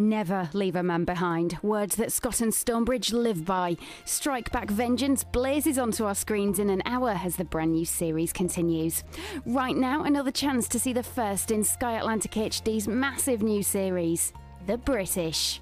Never leave a man behind. Words that Scott and Stonebridge live by. Strike Back Vengeance blazes onto our screens in an hour as the brand new series continues. Right now, another chance to see the first in Sky Atlantic HD's massive new series, The British.